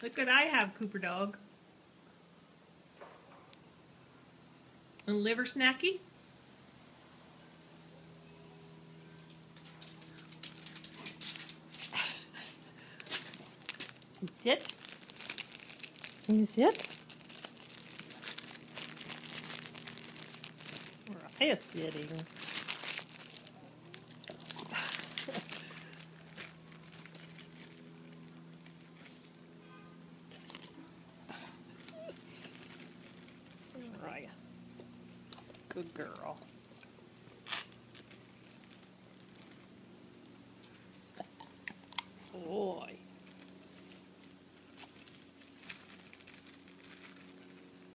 Look what I have, Cooper dog. A liver snacky. And Sit. You sit? Raya sitting. Raya. Good girl.